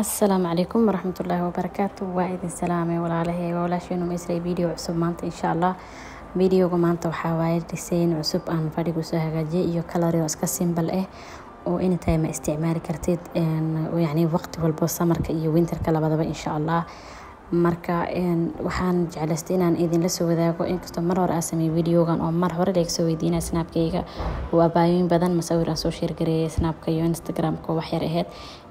asalaamu calaykum waraxmatullaahi wabarakaatu waa idin salaamay walaalahay waa walaasheenu maysray video cusub maanta insha allah videoga maanta waxaa waaye design cusub aan fadhigu soo hagaajiyay iyo color oo iska simple ah oo anytime isticmaali kartid yacni waqti walbo samarka iyo winterka labadaba insha allah marka waxaan jeclaystay inaan idinla soo wadaago inkastoo mar hore aa sameeyay videogan oo mar hore laga soo weydiinaya snaabkayga oo abaayooyin badan masawir aan soo sheergareeyay snaabka iyo instagramka wax yar aheyd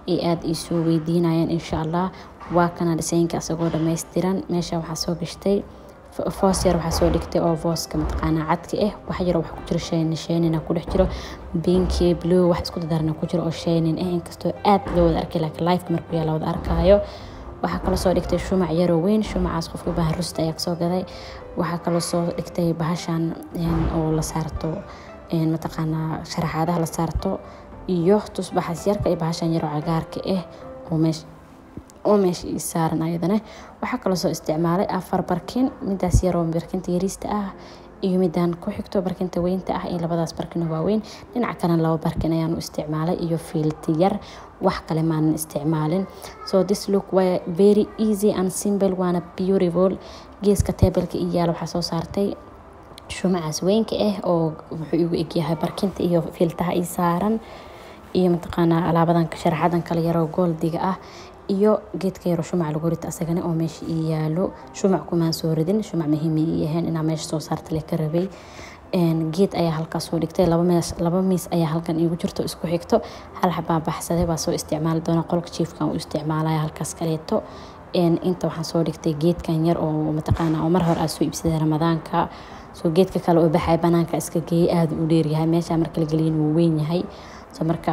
ay aada ii soo weydiinayeen insha allah. Waa kana dhisaynka asagoo dhammaystiran meesha waxaa soo gashtay. Foos yar waxaa soo dhigtay oo vooska mataqaanaa cadka ah wax yar wax ku jiro shaynin shaynina ku dhex jiro. Binki blue wax isku dadarna ku jiro oo shaynin ah inkastoo aad loo wada arkay laakiin live markuu yaa la arkaayo. Waxaa kaloo soo dhigtay shumac yaroo weyn. Shumacaas qofka u baahan rusta ayaa ka soo gaday. Waxaa kaloo soo dhigtay bahashan oo la saarto mataqaanaa sharaxaadaha la saarto iyo tusbaxaas yarka iyo bahashan yaroo cagaarka ah oo meesha oo meesha ii saaran ayadana waxaa kaloo soo isticmaalay afar barkin midaas yaroo barkinta yariista ah iyo midaan ku xigto barkinta weynta ah iyo labadaas barkin waaweyn. Dhinaca kalena laba barkin ayaan isticmaalay iyo fiilti yar wax kale maanan isticmaalin. So this look waa very easy and simple waana beautiful. Geeska tableka iyo waxaa soo saartay shumacaas weynka ah oo wuxuu igu egyahay barkinta iyo fiiltaha ii saaran iyo mataqaanaa alaabadan sharaxadan kale yaroo gooldiga ah iyo geedka yaroo shumac lagu rita asagana oo meesha ii yaalo shumac kumaan soo ridin shumac muhiim ii ahayn inaa meesha soo saarta le ka rabay. Geed ayaa halkaas soo dhigtay laba miis ayaa halkan iigu jirto isku xigto. Hal xabaa baxsaday waa soo isticmaali doona qolka jiifkan u isticmaalaya halkaas kaleeto. Inta waxaan soo dhigtay geedkan yar oo mataqaana oo mar hore aad soo iibsaday ramadaanka. Soo geedka kale oo baxay banaanka iska geeyay aada u dheeryahay meesha marka la geliyin wuu weyn yahay so marka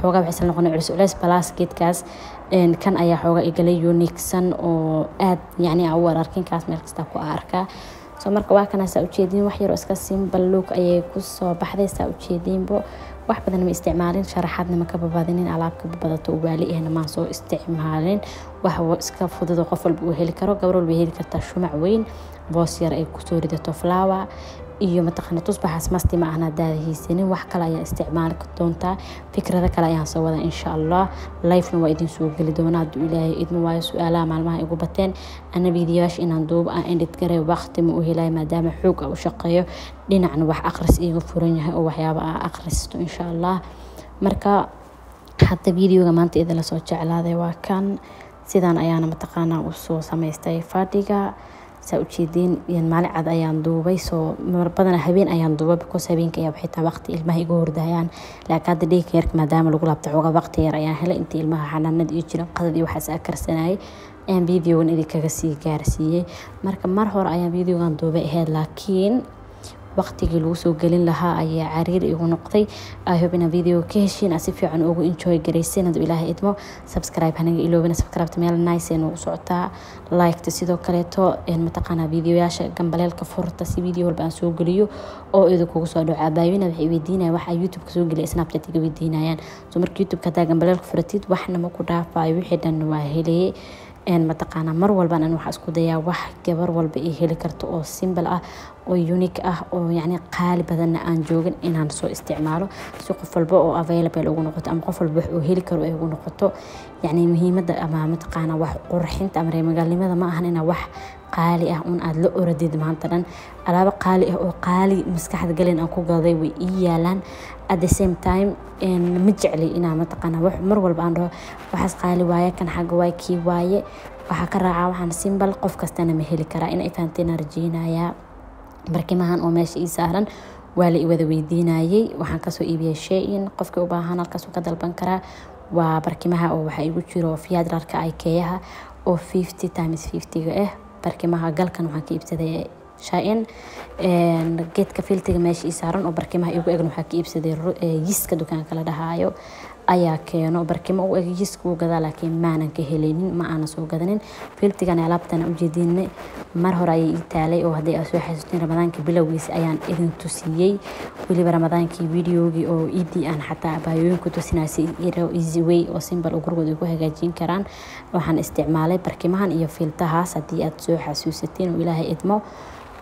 xoogaa waxay isla noqonay culeys balaas geedkaas kan ayaa xoogaa igalay uniqsan oo aad yacni u ararkinkaas meel kasta ku arkaa so marka waa kana saa ujeediin wax yaroo iska look ayay ku soo baxday saa ujeediinbo wax badan ma isticmaalin sharaxaadna ma ka babadinin alaabka badato ubaali ahna maan soo isticmaalin. Wax iska fududo qof walba uu heli karo gabar walba heli kartaa shumac weyn. Boos yar ay ku soo ridato flower iyo mataqaana tusbaxaas masti ma ahna daada haysanin wax kale ayaa isticmaali doontaa. Fikrado kale ayaan soo wada insha allah. Lifena waa idin soo geli doonaa hadduu ilaahay idmo waayo su'aalaha maalmaha igu bateen. Ana videoyaasha inaan duubo aan endhid garay waqti ma u helay maadaama xoog a u shaqeeyo. Dhinacna wax aqris iiga furan yahay oo waxyaaba aa aqristo insha allah. Marka hadda videoga maanta idinla soo jeclaaday waa kan. Sidaan ayaana mataqaanaa u soo samaystay fadhiga saa ujeediin maalin ayaan duubay soo mar badana habeen ayaan duuba because habeenka ayaa xitaa waqti ilmaha iga hordayaan laakiin hadda dheyka yarka maadaama lagu laabta xooga waqti yar ayaan helay intii ilmaha xanaanada iyo jiran qadad iyo waxaas aa karsanayay ayaan videogan idinkaga sii gaarsiiyey marka mar hore ayaan videogan duubay ahayd laakiin waqtigii lagu soo gelin lahaa ayaa cariir igu noqday. Ihope inaa video ka heshiin aa si fiican ugu enjoy garaysin hadduu ilaahay idmo. Subscribe hanaga iloobina subscribeta meel nice ee nagu socotaa liketa sidoo kaleeto mataqaanaa videoyaasha gambaleelka furta si video walba aan soo geliyo oo idinkugu soo dhaco. Abaayina waxay weydiinayaan waxaa youtube-ka soo geliya snapchat iga weydiinayaan. So marka youtube-ka haddaa gambaleelka furatid waxna ma ku dhaafayo wixii dhan waa heleye mataqaanaa mar walban an waxaa isku dayaa wax gabar walba ay heli karto oo simbal ah oo unique ah oo yacni qaali badanna aan joogin inaan soo isticmaalo. Si qof walba oo available ugu noqoto ama qof walba wax uu heli karo ay ugu noqoto yacni muhiimadda ama mataqaanaa wax qurxinta ama reemagaalnimada ma ahan inaa wax qaali ah un aada la oradid maanta dhan alaabo qaali ah oo qaali maskaxda galin aan ku gaday way ii yaalaan. At the same time ma jecli inaa mataqaanaa wax mar walba aan dhaho waxaas qaali waaye kan xagga waaye kii waaye. Waxaa ka raacaa waxaan simbal qof kastana ma heli karaa. Inay fahanteen rajeynayaa barkimahan oo meesha ii saaran. Waa la i wada waxaan ka soo iibiyay shay-in. Qofkii u baahan halkaasuu ka dalban karaa. Waa barkimaha oo waxaa igu jiro fiyadrarka ikeyaha oo fifty times fiftyga ah barkimaha galkan waxaan ka iibsaday shaa-in geedka filtiga meesha ii saaran oo barkimaha igu egn waxaa ka iibsaday yiska dukaanka la dhahaayo. Ayaa keeno barkimo u eg yiska uu gadaa laakiin maanan ka heleynin ma aana soo gadanin. Filtigan alaabtana ujeedinay mar hore ayay ii taalay oo hadday aa soo xasuusteen ramadaanka bilowgiisa ayaan idin tusiyey weliba ramadaankii videogii oo idii aan xataa abaayooyinku tusinaysa easy way oo simbal oo gurigooda ku hagaajin karaan. Waxaan isticmaalay barkimahan iyo filtahaas haddii aad soo xasuusateen oo ilaahay idmo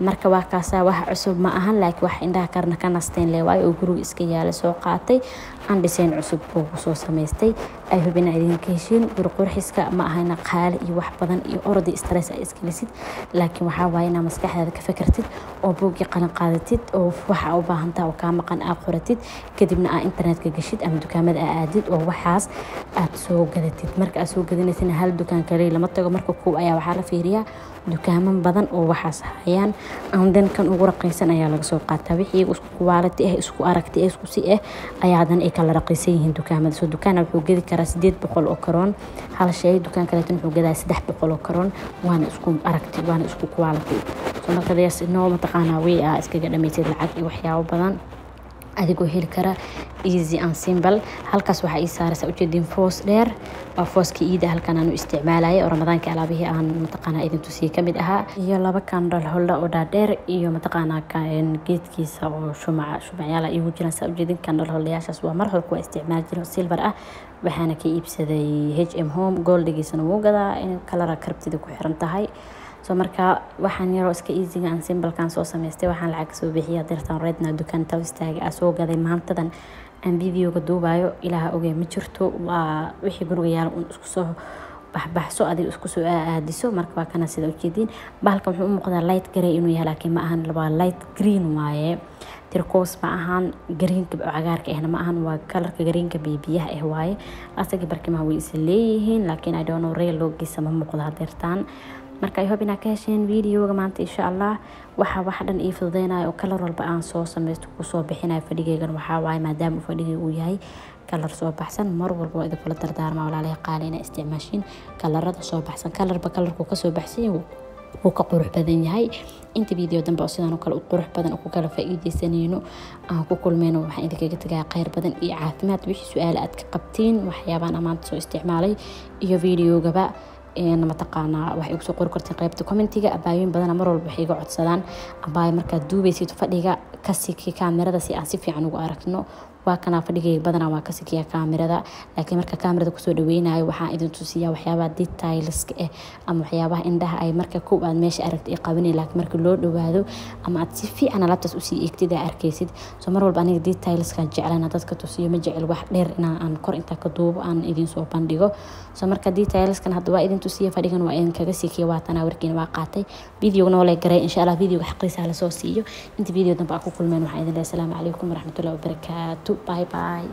marka waa kaasaa wax cusub ma ahan laakiin wax indhaha karna ka nasteen le waayo oo guriga iska yaalla soo qaatay. Aan dhiseen cusub oo ku soo samaystay. Ay hubina idinka heshiin guri qurxiska ma ahayna qaali iyo wax badan iyo ordi stress ay iskalisid laakiin waxaa waaye inaa maskaxdaada ka fakartid oo buuggii qalin qaadatid oo waxa u baahantaa oo kaa maqan aa qoratid. Kadibna aa internetka gashid ama dukaamada aa aadid oo waxaas aad soo gadatid. Marka aad soo gadanaysana hal dukaan kale lama tago. Marka koow ayaa waxaa la fiiriyaa dukaaman badan oo waxaas hayaan. Andankan ugu raqiisan ayaa laga soo qaataa wixii isku quality ah isku aragti ah isku si ah ayaa haddana ay kala raqiisan yihiin dukaamada soo dukaana wuxuu gedi karaa sideed boqol oo karoon. Hal shay dukaan kaleetan wuxuu gadaa saddex boqol oo karoon. Waana isku aragti waana isku quality soo marka noo mataqaanaa way ah iskaga dhamaysid lacag iyo waxyaabo badan adigoo heli kara easy and simple. Halkaas waxaa ii saaraysa ujeedin foos dheer. Waa fooska iida halkan aan u isticmaalayay oo ramadaanka alaabihii aan mataqaanaa idin tusiyey ka mid ahaa. Iyo laba kandhal holla oo dhaadheer iyo mataqaanaa geedkiisa oo shumaca shumacyaala iigu jiraan saa ujeedin kandhal hollayaashaas waa mar hore kuwa isticmaali jira silver ah waxaana ka iibsaday h m home. Goldigiisana wuu gadaa in kalara karabtida ku xiran tahay so marka waxaan yaroo iska easyga aan simbalkan soo samaystay waxaan lacag soo bixiya dirtan redna dukaan taw istaaga aa gaday maantadan aan videoga duubayo ilaaha ogey ma jirto. Waa wixii guriga yaalla un isku soo baxbaxso adiga isku soo aadiso. Marka waa kana sida ujeediin bahalkan wuxuu u muuqdaa light grey inuu yahay laakiin ma ahan waa light green waaye. Tirkoos ma ahan greenka cagaarka ahna ma ahan waa kalarka greenka bibiyaha ah waaye. Asaga barkimaha way isa laakiin i don't ma muuqdo hadeertaan marka i hope inaa ka hesheen videoga maanta insha allah waxa wax dhan ii fududeynayo oo kalar walba aan soo sameysto ku soo bixinayo fadhigeygan waxaa maadaama fadhigeyga uu yahay kalar soo baxsan mar walba waa idinkula dardaarma walaalaha qaali inaa isticmaashiin kalarada soo baxsan kalarba kalarku ka soo baxsan wuu ka qurux badan yahay. Inta video dambe oo sidaan oo kale u qurux badan ku kala faa'iideysanayno aan ku kulmayno waxaan idinkaga tagaya kheyr badan iyo caafimaad. Wixii su'aale aad ka qabtiin waxyaabaan amaanta soo isticmaalay iyo videogaba mataqaanaa waxay igu soo qori karteen qaybta commentiga abaayooyin badana mar walba waxay iga codsadaan. Abaayo markaad duubaysid fadhiga ka siki kaamirada si aan si fiican ugu aragno waa kanaa fadhigayga badanaa waa ka sikiya kaamirada. Laakiin marka kaamirada ku soo dhaweynayo waxaan idin tusiyaa waxyaabaha detailska ah ama waxyaabaha indhaha ay marka kow aad meesha aragta ay qabanay laakiin marka loo dhawaado ama aad si fiican alaabtaas u sii eegtid arkaysid soo mar walba aniga detailskan jeclana dadka tusiyo. Ma jecel wax dheer inaan aan kor intaa ka duubo aan idin soo bandhigo. Soo marka detailskan hadda waa idin tusiya fadhigan waa idin kaga sikiya waatanaa warkiina waa qaatay. Videogana waa garay. Insha allah videoga xaqiisa la soo siiyo. Inta video dambe ku kulmeen waxaan idin leeyahay asalaamu calaykum waraxmatullahi wabarakaatu 拜拜。